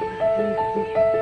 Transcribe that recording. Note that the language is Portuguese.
Música